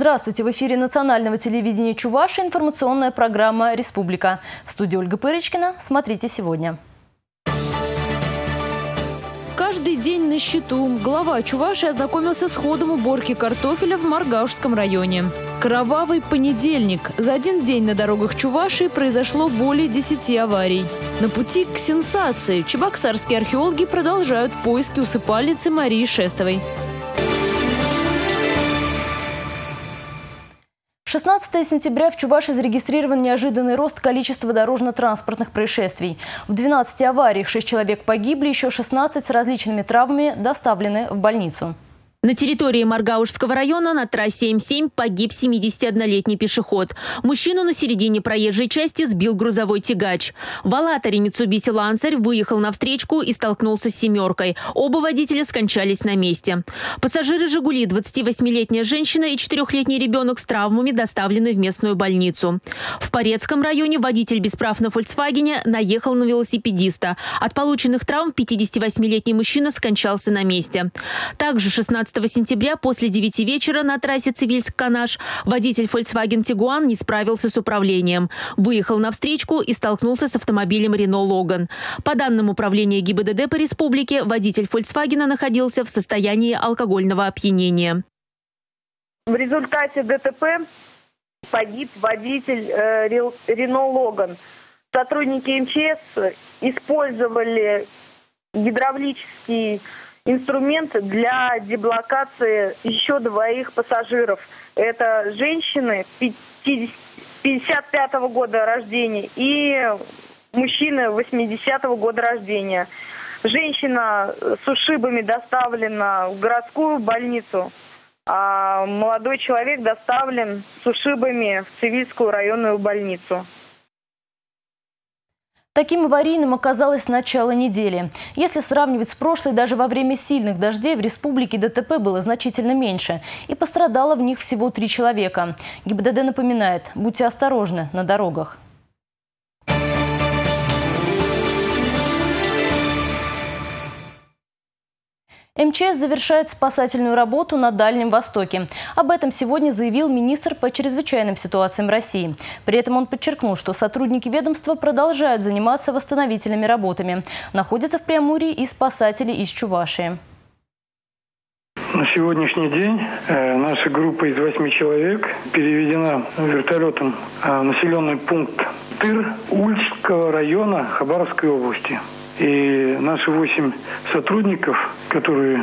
Здравствуйте! В эфире национального телевидения Чуваши информационная программа «Республика». В студии Ольга Пырочкина. Смотрите сегодня. Каждый день на счету. Глава Чуваши ознакомился с ходом уборки картофеля в Маргаушском районе. Кровавый понедельник. За один день на дорогах Чувашии произошло более 10 аварий. На пути к сенсации чебоксарские археологи продолжают поиски усыпальницы Марии Шестовой. 16 сентября в Чувашии зарегистрирован неожиданный рост количества дорожно-транспортных происшествий. В 12 авариях 6 человек погибли, еще 16 с различными травмами доставлены в больницу. На территории Маргаушского района на трассе М7 погиб 71-летний пешеход. Мужчину на середине проезжей части сбил грузовой тягач. В Алатаре Митсубиси Лансарь выехал на встречку и столкнулся с «семеркой». Оба водителя скончались на месте. Пассажиры «Жигули» 28-летняя женщина и 4-летний ребенок с травмами доставлены в местную больницу. В Порецком районе водитель без прав на «Фольксвагене» наехал на велосипедиста. От полученных травм 58-летний мужчина скончался на месте. Также 16 15 сентября после 9 вечера на трассе Цивильск-Канаш водитель Volkswagen Tiguan не справился с управлением. Выехал на встречку и столкнулся с автомобилем Renault Logan. По данным управления ГИБДД по республике, водитель Volkswagen находился в состоянии алкогольного опьянения. В результате ДТП погиб водитель э, Renault Logan. Сотрудники МЧС использовали гидравлический инструмент для деблокации еще двоих пассажиров. Это женщины 55 -го года рождения и мужчина 80 -го года рождения. Женщина с ушибами доставлена в городскую больницу, а молодой человек доставлен с ушибами в Цивильскую районную больницу. Таким аварийным оказалось начало недели. Если сравнивать с прошлой, даже во время сильных дождей в республике ДТП было значительно меньше. И пострадало в них всего три человека. ГИБДД напоминает, будьте осторожны на дорогах. МЧС завершает спасательную работу на Дальнем Востоке. Об этом сегодня заявил министр по чрезвычайным ситуациям России. При этом он подчеркнул, что сотрудники ведомства продолжают заниматься восстановительными работами. Находятся в Преамурье и спасатели из Чувашии. На сегодняшний день э, наша группа из восьми человек переведена вертолетом э, в населенный пункт Тыр Ульского района Хабаровской области. И наши восемь сотрудников, которые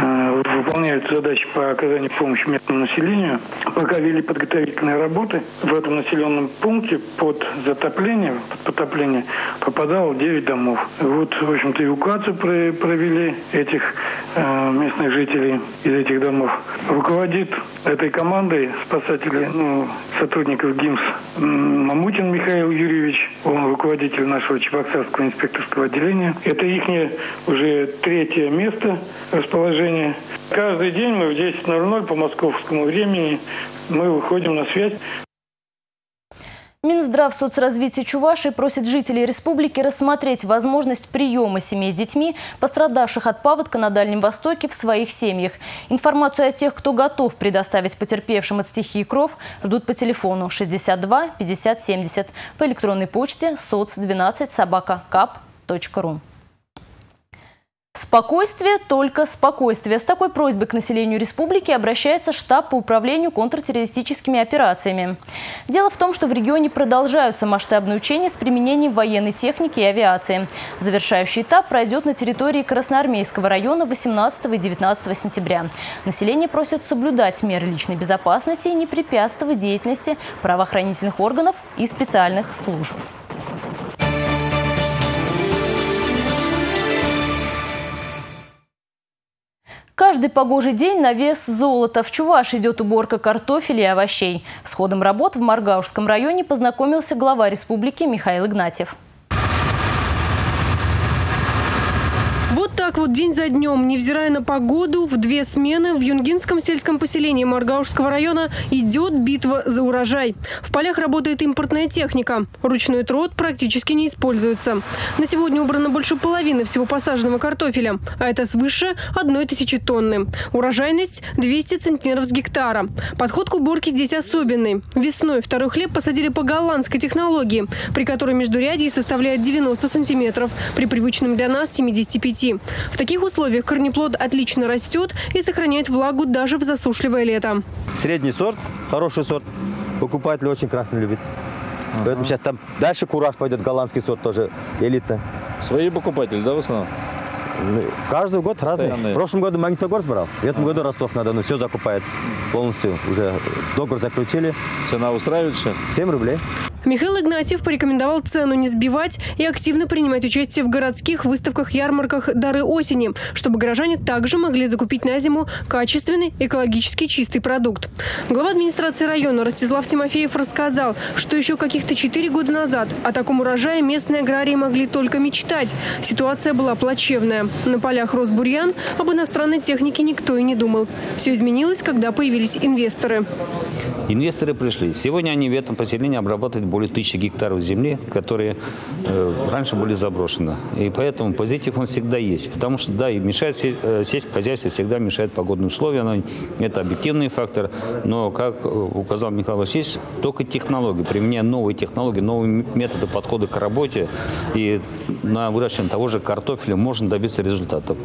э, выполняют задачи по оказанию помощи местному населению, пока вели подготовительные работы в этом населенном пункте под затопление, под потопление попадало 9 домов. Вот, в общем-то, эвакуацию провели этих э, местных жителей из этих домов. Руководит этой командой спасателей, ну, сотрудников ГИМС Мамутин Михаил Юрьевич, он руководитель нашего Чебоксарского инспекторского отделения. Это их уже третье место расположения. Каждый день мы в 10.00 по московскому времени мы выходим на связь. Минздрав соцразвития Чувашии просит жителей республики рассмотреть возможность приема семей с детьми, пострадавших от паводка на Дальнем Востоке, в своих семьях. Информацию о тех, кто готов предоставить потерпевшим от стихии кров, ждут по телефону 62 50 70, по электронной почте соц12 собака. Спокойствие, только спокойствие. С такой просьбой к населению республики обращается штаб по управлению контртеррористическими операциями. Дело в том, что в регионе продолжаются масштабные учения с применением военной техники и авиации. Завершающий этап пройдет на территории Красноармейского района 18 и 19 сентября. Население просят соблюдать меры личной безопасности и не препятствовать деятельности правоохранительных органов и специальных служб. Каждый погожий день на вес золота. В Чуваш идет уборка картофеля и овощей. С ходом работ в Маргаушском районе познакомился глава республики Михаил Игнатьев. так вот день за днем, невзирая на погоду, в две смены в Юнгинском сельском поселении Маргаушского района идет битва за урожай. В полях работает импортная техника. Ручной труд практически не используется. На сегодня убрано больше половины всего посаженного картофеля, а это свыше одной тысячи тонны. Урожайность 200 центнеров с гектара. Подход к уборке здесь особенный. Весной второй хлеб посадили по голландской технологии, при которой междурядье составляет 90 сантиметров, при привычном для нас 75. В таких условиях корнеплод отлично растет и сохраняет влагу даже в засушливое лето. Средний сорт, хороший сорт. Покупатель очень красный любит. Ага. Поэтому сейчас там дальше кураж пойдет, голландский сорт тоже элитно. Свои покупатели, да, в основном? Ну, каждый год разный. Постоянные. В прошлом году Магнитогорск брал, в этом ага. году Ростов надо, но все закупает полностью. Уже договор заключили. Цена устраивает 7 рублей. Михаил Игнатьев порекомендовал цену не сбивать и активно принимать участие в городских выставках, ярмарках «Дары осени», чтобы горожане также могли закупить на зиму качественный, экологически чистый продукт. Глава администрации района Ростислав Тимофеев рассказал, что еще каких-то четыре года назад о таком урожае местные аграрии могли только мечтать. Ситуация была плачевная. На полях рос бурьян, об иностранной технике никто и не думал. Все изменилось, когда появились инвесторы. Инвесторы пришли. Сегодня они в этом поселении обрабатывают более тысячи гектаров земли, которые э, раньше были заброшены. И поэтому позитив он всегда есть. Потому что, да, и мешает э, сельское хозяйство, всегда мешает погодные условия. Но это объективный фактор. Но, как э, указал Михаил Васильевич, только технологии, применяя новые технологии, новые методы подхода к работе и на выращивание того же картофеля можно добиться результатов.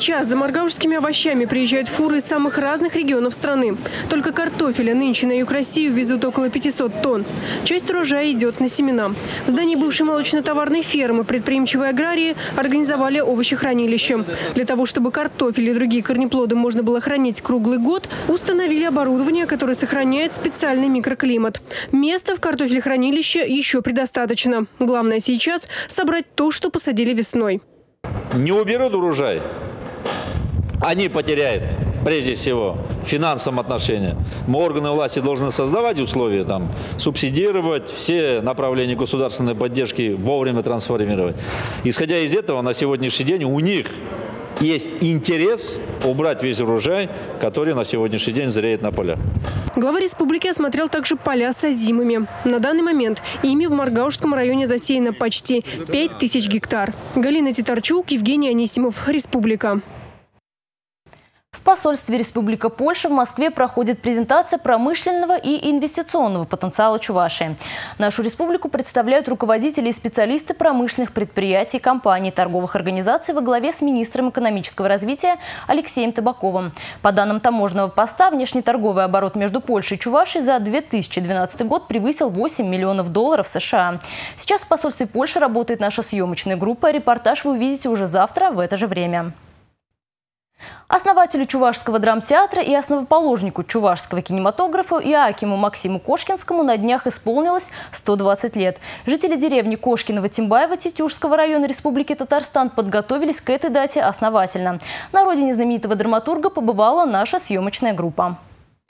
Сейчас за маргаушскими овощами приезжают фуры из самых разных регионов страны. Только картофеля нынче на юг России везут около 500 тонн. Часть урожая идет на семена. В здании бывшей молочно-товарной фермы предприимчивые аграрии организовали овощехранилище. Для того, чтобы картофель и другие корнеплоды можно было хранить круглый год, установили оборудование, которое сохраняет специальный микроклимат. Места в картофелехранилище еще предостаточно. Главное сейчас – собрать то, что посадили весной. Не уберут урожай, они потеряют прежде всего в финансовом отношении. Мы, органы власти, должны создавать условия, там, субсидировать, все направления государственной поддержки вовремя трансформировать. Исходя из этого, на сегодняшний день у них есть интерес убрать весь урожай, который на сегодняшний день зреет на полях. Глава республики осмотрел также поля с озимыми. На данный момент ими в Маргаушском районе засеяно почти 5 тысяч гектар. Галина Титарчук, Евгений Анисимов, Республика. В посольстве Республика Польша в Москве проходит презентация промышленного и инвестиционного потенциала Чувашии. Нашу республику представляют руководители и специалисты промышленных предприятий, компаний, торговых организаций во главе с министром экономического развития Алексеем Табаковым. По данным таможенного поста, внешнеторговый оборот между Польшей и Чувашей за 2012 год превысил 8 миллионов долларов США. Сейчас в посольстве Польши работает наша съемочная группа. Репортаж вы увидите уже завтра в это же время. Основателю Чувашского драмтеатра и основоположнику чувашского кинематографа Иакиму Максиму Кошкинскому на днях исполнилось 120 лет. Жители деревни Кошкиново-Тимбаева Тетюшского района Республики Татарстан подготовились к этой дате основательно. На родине знаменитого драматурга побывала наша съемочная группа.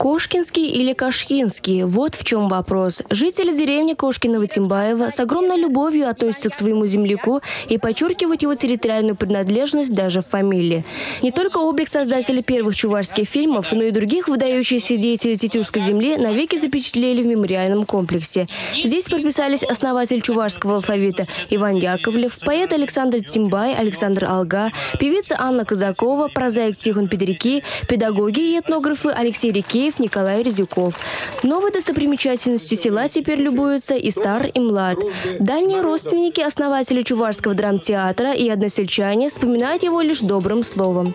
Кошкинский или Кашкинский – вот в чем вопрос. Жители деревни Кошкиного-Тимбаева с огромной любовью относятся к своему земляку и подчеркивают его территориальную принадлежность даже в фамилии. Не только облик создателя первых чувашских фильмов, но и других выдающихся деятелей Тетюшской земли навеки запечатлели в мемориальном комплексе. Здесь прописались основатель чувашского алфавита Иван Яковлев, поэт Александр Тимбай, Александр Алга, певица Анна Казакова, прозаик Тихон Педряки, педагоги и этнографы Алексей Рикеев, Сергеев, Николай Резюков. Новой достопримечательностью села теперь любуются и стар, и млад. Дальние родственники основателя Чувашского драмтеатра и односельчане вспоминают его лишь добрым словом.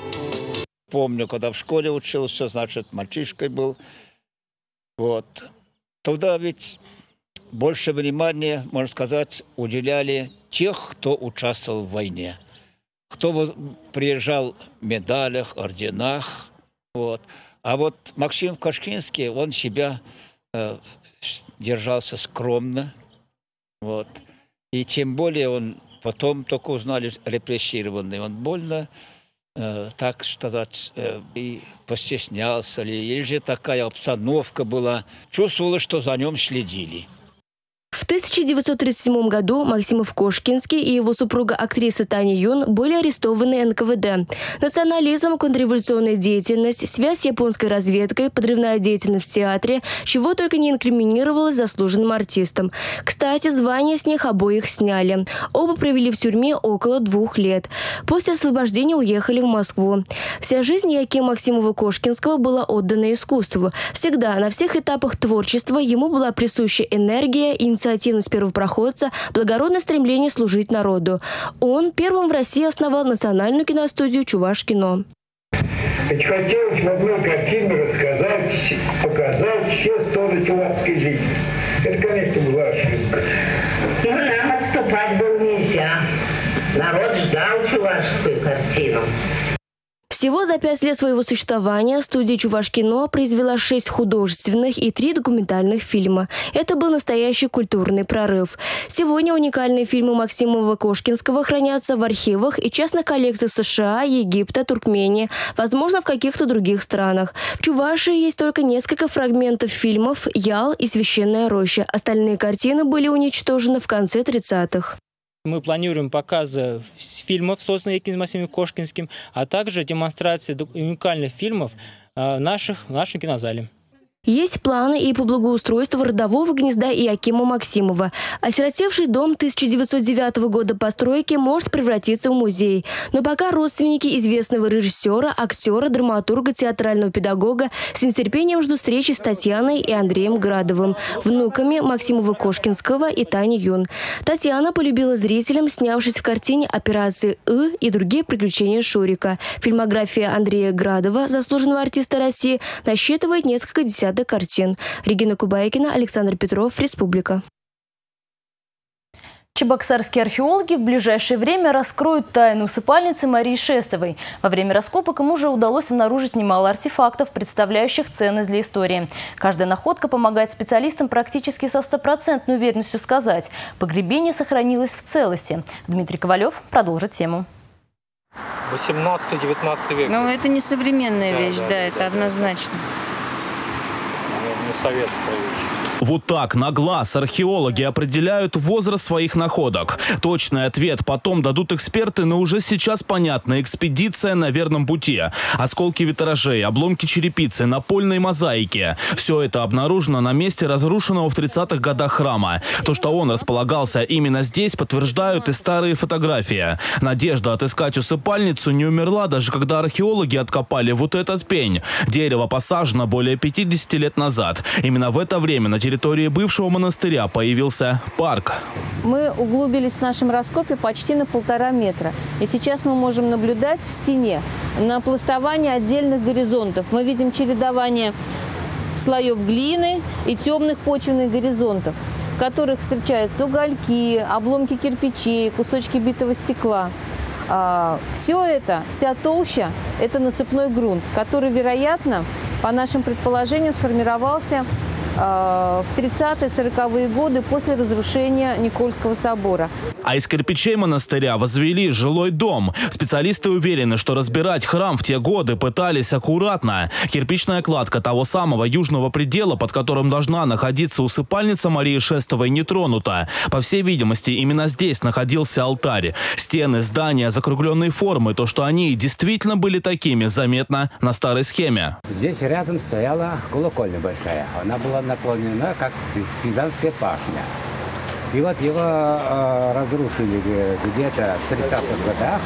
Помню, когда в школе учился, значит, мальчишкой был. Вот. Тогда ведь больше внимания, можно сказать, уделяли тех, кто участвовал в войне. Кто приезжал в медалях, орденах. Вот. А вот Максим Кашкинский, он себя э, держался скромно, вот. И тем более он потом только узнали репрессированный. Он больно, э, так сказать, э, и постеснялся ли, или же такая обстановка была. Чувствовалось, что за ним следили. В 1937 году Максимов Кошкинский и его супруга актриса Таня Юн были арестованы НКВД. Национализм, контрреволюционная деятельность, связь с японской разведкой, подрывная деятельность в театре, чего только не инкриминировалось заслуженным артистам. Кстати, звание с них обоих сняли. Оба провели в тюрьме около двух лет. После освобождения уехали в Москву. Вся жизнь Якима Максимова Кошкинского была отдана искусству. Всегда, на всех этапах творчества ему была присуща энергия, инициатива инициативность первопроходца, благородное стремление служить народу. Он первым в России основал национальную киностудию «Чуваш кино». Ведь хотелось в одной картине рассказать, показать все стороны чувашской жизни. Это, конечно, была ошибка. Ну, нам отступать было нельзя. Народ ждал чувашскую картину. Всего за пять лет своего существования студия «Чувашкино» произвела шесть художественных и три документальных фильма. Это был настоящий культурный прорыв. Сегодня уникальные фильмы Максимова-Кошкинского хранятся в архивах и частных коллекциях США, Египта, Туркмении, возможно, в каких-то других странах. В Чувашии есть только несколько фрагментов фильмов «Ял» и «Священная роща». Остальные картины были уничтожены в конце 30-х. Мы планируем показы фильмов, созданных Якимом Максимом Кошкинским, а также демонстрации уникальных фильмов э, наших, в нашем кинозале. Есть планы и по благоустройству родового гнезда Иакима Максимова. Осиротевший дом 1909 года постройки может превратиться в музей. Но пока родственники известного режиссера, актера, драматурга, театрального педагога с нетерпением ждут встречи с Татьяной и Андреем Градовым, внуками Максимова Кошкинского и Тани Юн. Татьяна полюбила зрителям, снявшись в картине «Операции И» и другие приключения Шурика. Фильмография Андрея Градова, заслуженного артиста России, насчитывает несколько десятков ряда картин. Регина Кубайкина, Александр Петров, Республика. Чебоксарские археологи в ближайшее время раскроют тайну усыпальницы Марии Шестовой. Во время раскопок им уже удалось обнаружить немало артефактов, представляющих ценность для истории. Каждая находка помогает специалистам практически со стопроцентной уверенностью сказать, погребение сохранилось в целости. Дмитрий Ковалев продолжит тему. 18-19 век. Ну, это не современная да, вещь, да, да, да это да, однозначно. Да советская вещь. Вот так, на глаз, археологи определяют возраст своих находок. Точный ответ потом дадут эксперты, но уже сейчас понятно, экспедиция на верном пути. Осколки витражей, обломки черепицы, напольной мозаики. Все это обнаружено на месте разрушенного в 30-х годах храма. То, что он располагался именно здесь, подтверждают и старые фотографии. Надежда отыскать усыпальницу не умерла, даже когда археологи откопали вот этот пень. Дерево посажено более 50 лет назад. Именно в это время на территории бывшего монастыря появился парк. Мы углубились в нашем раскопе почти на полтора метра. И сейчас мы можем наблюдать в стене на пластование отдельных горизонтов. Мы видим чередование слоев глины и темных почвенных горизонтов, в которых встречаются угольки, обломки кирпичей, кусочки битого стекла. А, Все это, вся толща – это насыпной грунт, который, вероятно, по нашим предположениям, сформировался в 30-40-е годы после разрушения Никольского собора. А из кирпичей монастыря возвели жилой дом. Специалисты уверены, что разбирать храм в те годы пытались аккуратно. Кирпичная кладка того самого южного предела, под которым должна находиться усыпальница Марии Шестовой, не тронута. По всей видимости, именно здесь находился алтарь. Стены здания закругленной формы. То, что они действительно были такими, заметно на старой схеме. Здесь рядом стояла колокольня большая. Она была наклонена, как Пизанская пашня. И вот его э, разрушили где-то в 30-х годах.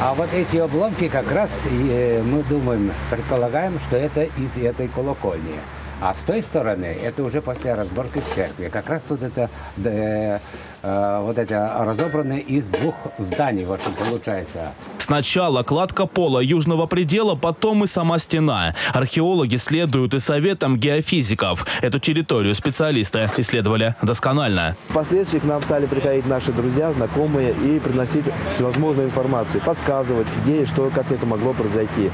А вот эти обломки как раз э, мы думаем, предполагаем, что это из этой колокольни. А с той стороны, это уже после разборки церкви. Как раз тут это, э, э, вот это разобрано из двух зданий, вот что получается. Сначала кладка пола южного предела, потом и сама стена. Археологи следуют и советам геофизиков. Эту территорию специалисты исследовали досконально. Впоследствии к нам стали приходить наши друзья, знакомые и приносить всевозможную информацию, подсказывать, где и что, как это могло произойти.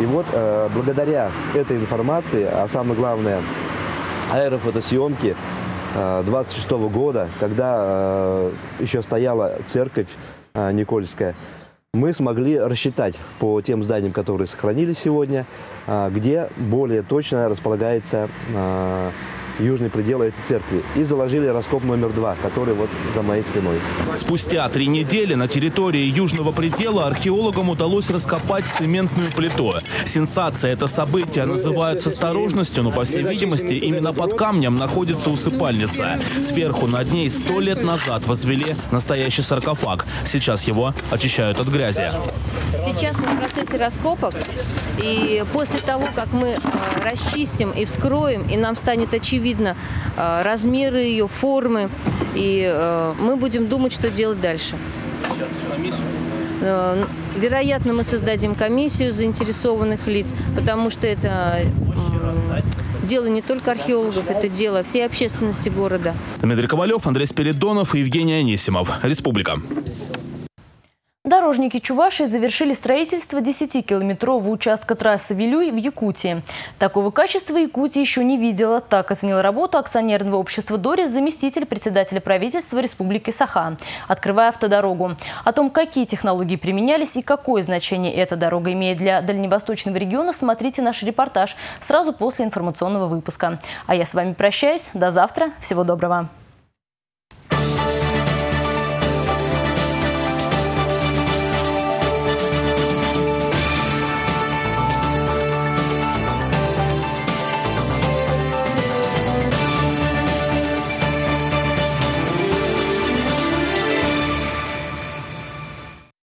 И вот э, благодаря этой информации, а самое главное, аэрофотосъемки э, 26 -го года, когда э, еще стояла церковь э, Никольская, мы смогли рассчитать по тем зданиям, которые сохранились сегодня, э, где более точно располагается южный предел этой церкви. И заложили раскоп номер два, который вот за моей спиной. Спустя три недели на территории южного предела археологам удалось раскопать цементную плиту. Сенсация это событие называют с осторожностью, но, по всей видимости, именно под камнем находится усыпальница. Сверху над ней сто лет назад возвели настоящий саркофаг. Сейчас его очищают от грязи. Сейчас мы в процессе раскопок, и после того, как мы э, расчистим и вскроем, и нам станет очевидно э, размеры ее, формы, и э, мы будем думать, что делать дальше. Вероятно, мы создадим комиссию заинтересованных лиц, потому что это дело не только археологов, это дело всей общественности города. Дмитрий Ковалев, Андрей Спиридонов и Евгений Анисимов. Республика. Дорожники Чувашии завершили строительство 10-километрового участка трассы Вилюй в Якутии. Такого качества Якутия еще не видела. Так оценил работу акционерного общества «Дорис» заместитель председателя правительства Республики Саха, открывая автодорогу. О том, какие технологии применялись и какое значение эта дорога имеет для дальневосточного региона, смотрите наш репортаж сразу после информационного выпуска. А я с вами прощаюсь. До завтра. Всего доброго.